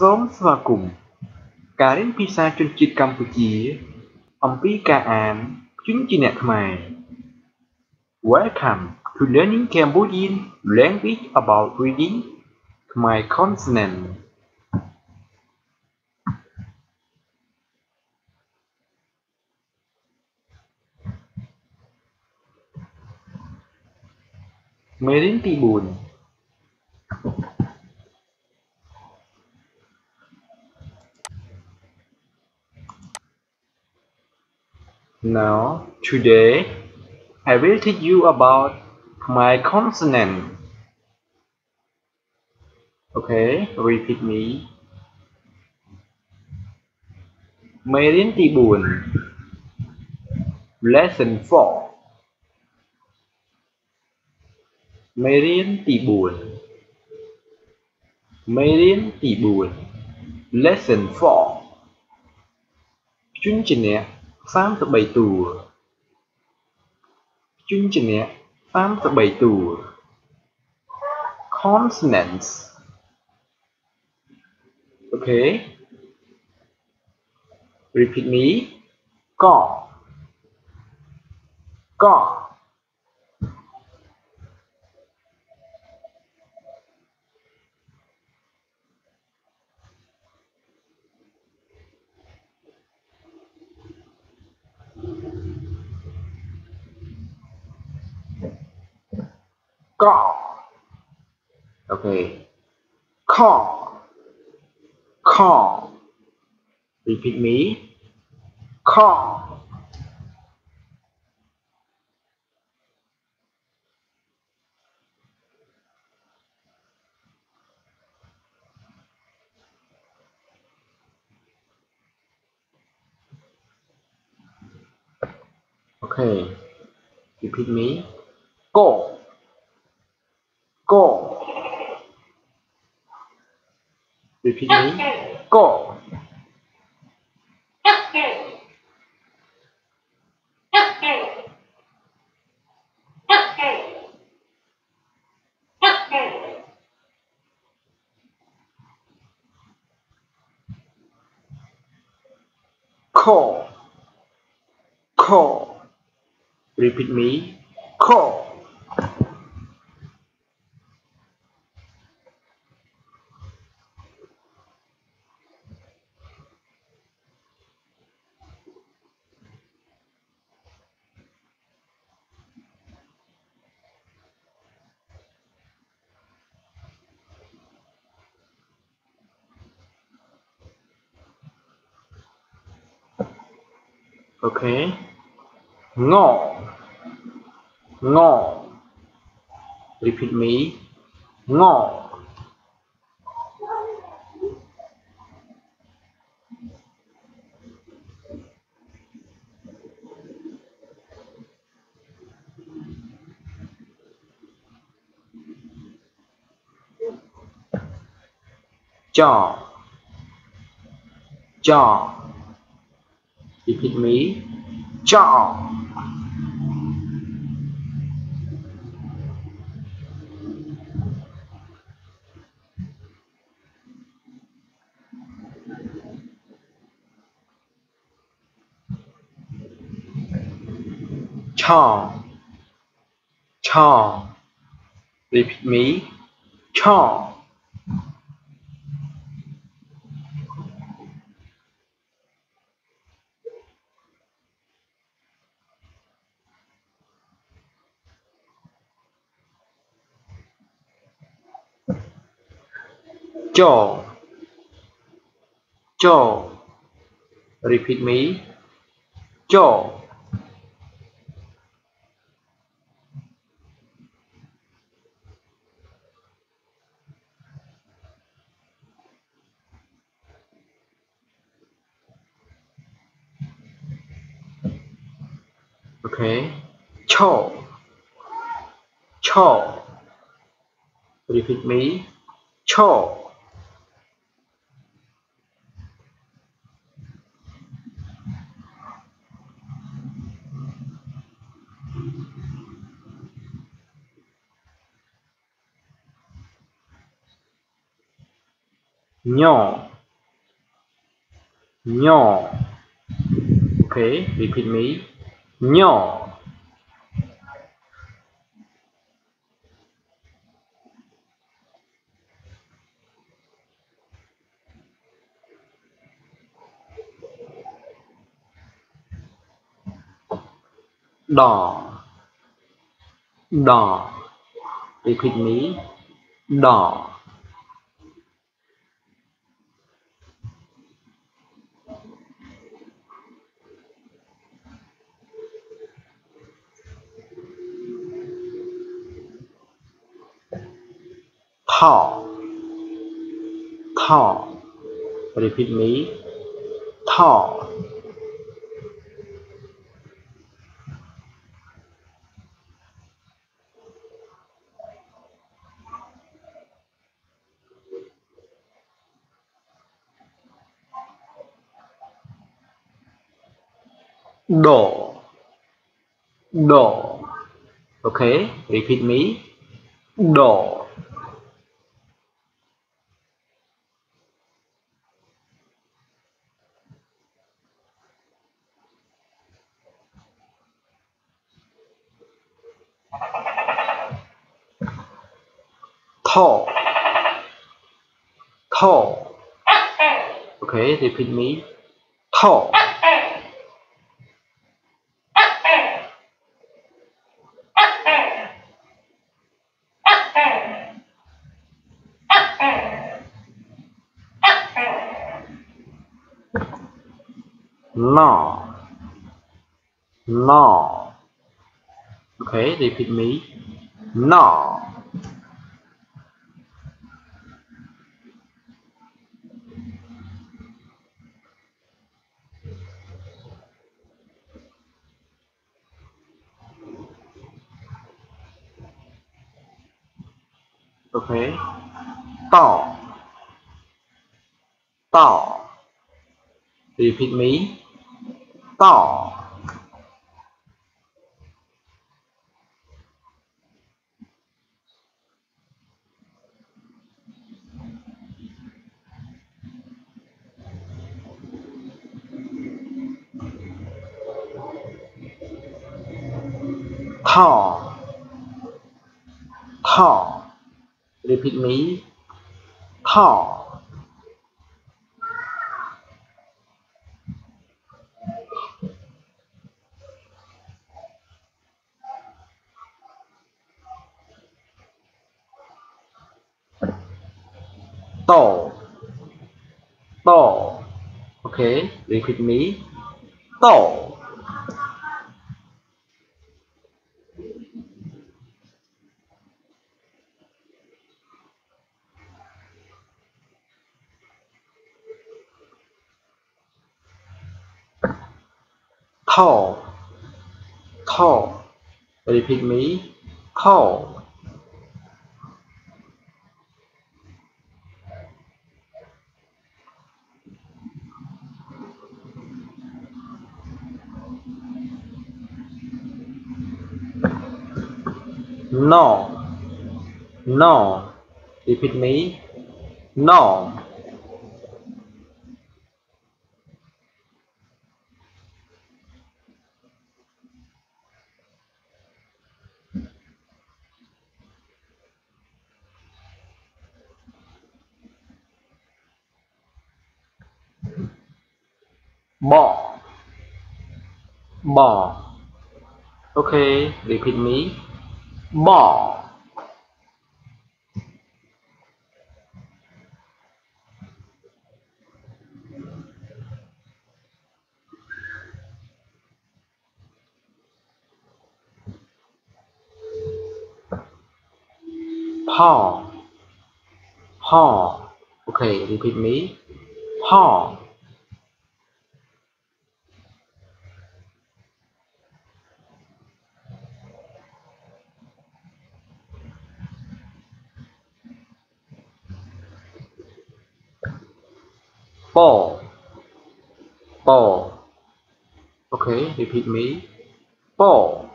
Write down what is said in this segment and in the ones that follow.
សូមស្វាគមន៍ការរៀនភាសាជនជាតិកម្ពុជា អំពីការអានព្យញ្ជនៈខ្មែរ Welcome to learning Cambodian language about reading Khmer consonant មេរៀនទី4 Now, today, I will teach you about my consonant. Okay, repeat me. Merin Tibun. Lesson 4. Merin Tibun. Merin Tibun. Lesson 4. Chương trình này 33តួព្យញ្ជនៈ33តួ consonants okay repeat me កក Ka. Okay. Ka. Ka. Repeat me. Ka. Okay. Repeat me. Go. Repeat me. Go. Call. Call. Repeat me. Call. Okay. Ngọ. Ngọ. Repeat me. Ngọ. Jaw. Jaw. Repeat me. Jaw. Chaw. Chaw. Repeat me. Chaw. Jaw. Jaw. Repeat me. Jaw. Okay. Chaw. Chaw. Repeat me. Chaw. Nhỏ. nhỏ. Okay repeat me. Nhỏ. Đỏ. Đỏ. Repeat me. Đỏ. Repeat me. Thỏ đổ đổ okay repeat me. Đổ thỏ thỏ okay repeat me. Thỏ no. No. Okay repeat me. No repeat me. tỏ thỏ thỏ repeat me. thỏ tổ tổ okay repeat me. Tổ thỏ thỏ repeat me. Thỏ no. No. Repeat me. No. Bỏ bỏ okay repeat me ball. Paw paw okay repeat me. Paw ball ball okay repeat me. Ball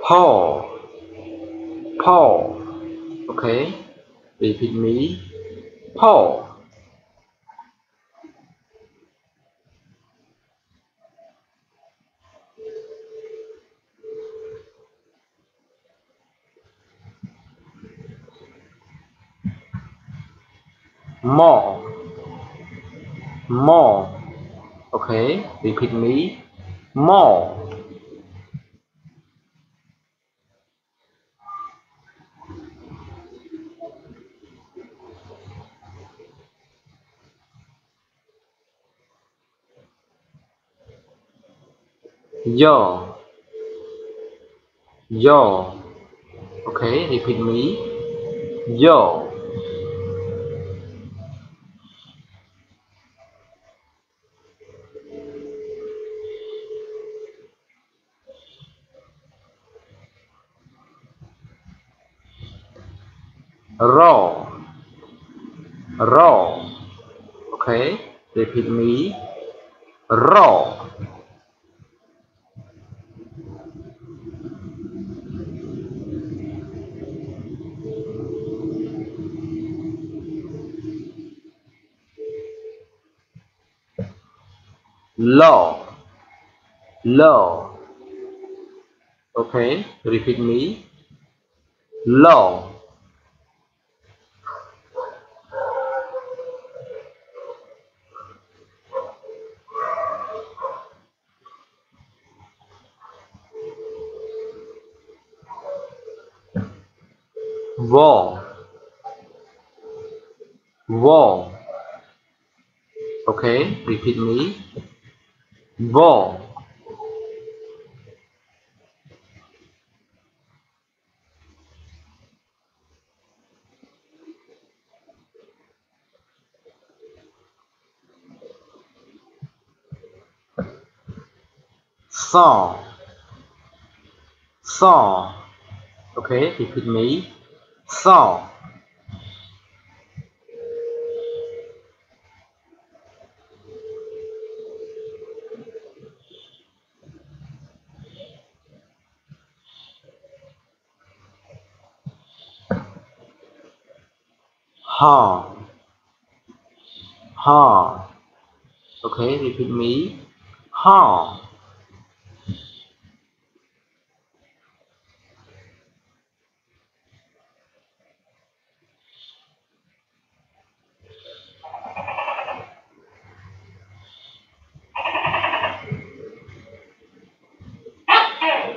Paul, Paul, okay, repeat me, Paul. Okay repeat me. More yo. Yo. Okay repeat me. Yo raw raw okay. Repeat me. Raw low. Low. Okay. Repeat me. Low okay repeat me? Wall saw saw okay repeat me. Saw ha ha okay repeat me. Ha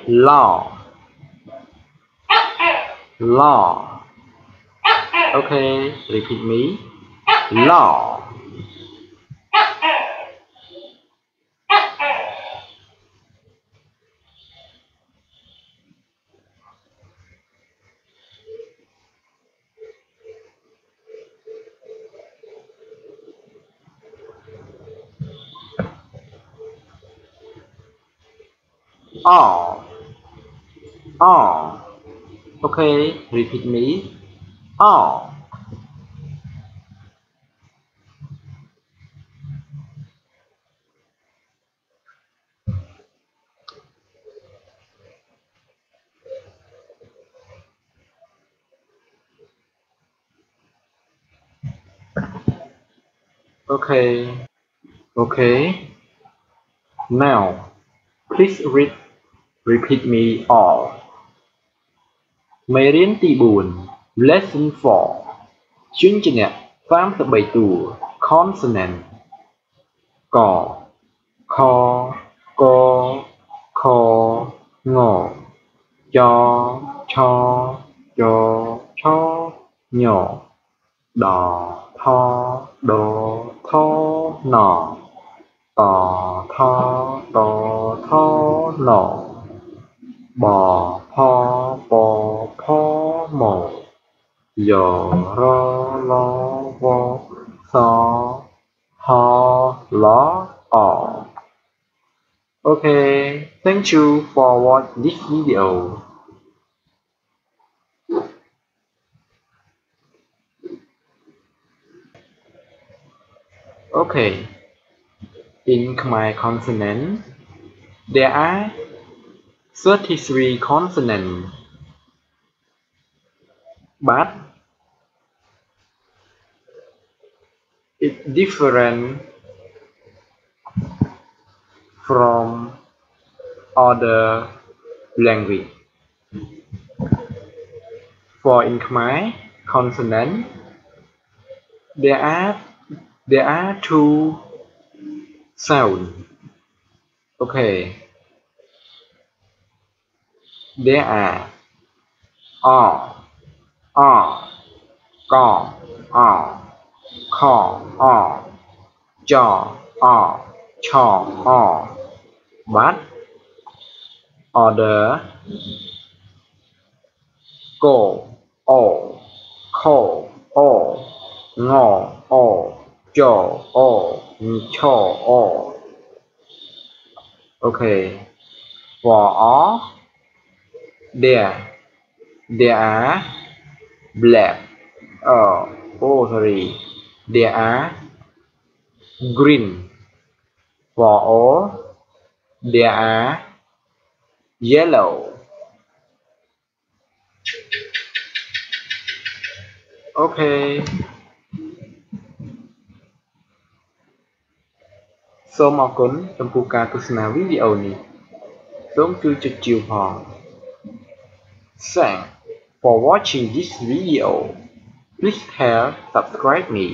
law. Law okay repeat me. Law. All. All. Okay repeat me all okay okay now please read repeat me all មេរៀនទី4 Lesson 4 Chương trình 37 tù. Consonant. Cò. Kho. Cô Khô Ngộ Cho. Cho. Cho. Cho. Nhỏ, Đò. Tho. Đồ Tho. Nọ Tò. Tho. Đồ Tho. Nọ Bò. Tho Bò. Tho Mộ okay, thank you for watching this video. Okay, in my consonant, there are 33 consonants, but it different from other language. For in Khmer consonant, there are there are two sounds. Okay. There are r, r, go, r, call, r, jaw, r, chaw, r, but order? Go, o, call, o, ngò, o, jaw, o, chaw, o. Okay. For all there. There. Are black. Oh. Oh sorry there are green for all there are yellow okay សូមអរគុណចំពោះការទស្សនាវីដេអូនេះសូមជួយចុចជាវផង Thanks for watching this video. Please help subscribe me.